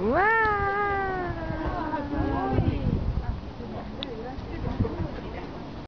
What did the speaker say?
Wow.